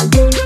Last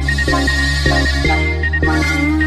Thank you.